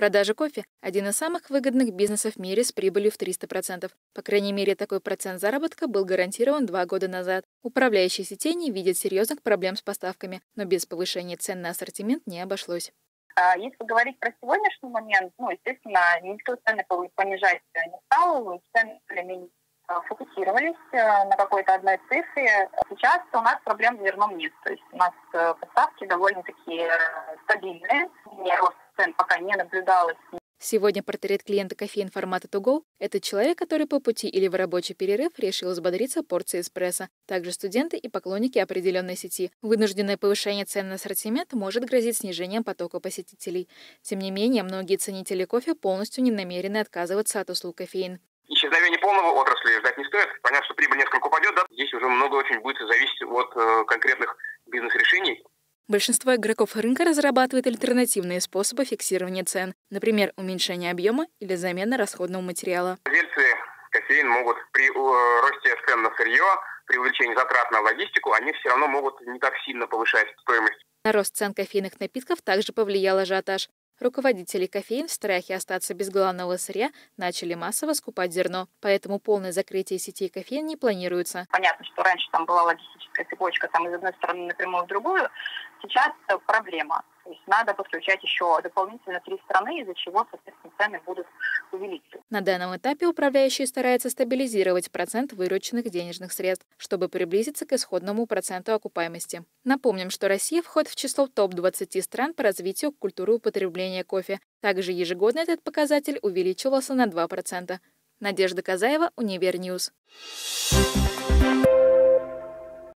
Продажа кофе – один из самых выгодных бизнесов в мире с прибылью в 300%. По крайней мере, такой процент заработка был гарантирован два года назад. Управляющие сетей не видят серьезных проблем с поставками, но без повышения цен на ассортимент не обошлось. А если говорить про сегодняшний момент, ну, естественно, никто цены понижать не стал, цены более-менее а, фокусировались э, на какой-то одной цифре. Сейчас у нас проблем с зерном нет. То есть у нас э, поставки довольно-таки э, стабильные. Рост цен пока не наблюдалось. Сегодня портрет клиента кофеин формата To Go – это человек, который по пути или в рабочий перерыв решил взбодриться порцией эспрессо. Также студенты и поклонники определенной сети. Вынужденное повышение цен на ассортимент может грозить снижением потока посетителей. Тем не менее, многие ценители кофе полностью не намерены отказываться от услуг кофеин. Исчезновение полного отрасли ждать не стоит. Понятно, что прибыль несколько упадет, да? Здесь уже много очень будет зависеть от э, конкретных. Большинство игроков рынка разрабатывает альтернативные способы фиксирования цен, например, уменьшение объема или замена расходного материала. Владельцы кофеин могут при э, росте цен на сырье, при увеличении затрат на логистику, они все равно могут не так сильно повышать стоимость. На рост цен кофейных напитков также повлиял ажиотаж. Руководители кофеин в страхе остаться без главного сырья начали массово скупать зерно, поэтому полное закрытие сетей кофеин не планируется. Понятно, что раньше там была логистическая цепочка там из одной стороны напрямую в другую. Сейчас проблема. То есть надо подключать еще дополнительно три страны, из-за чего, соответственно, цены будут увеличиваться. На данном этапе управляющие стараются стабилизировать процент вырученных денежных средств, чтобы приблизиться к исходному проценту окупаемости. Напомним, что Россия входит в число топ-20 стран по развитию культуры употребления кофе. Также ежегодно этот показатель увеличивался на 2%. Надежда Казаева, Универньюз.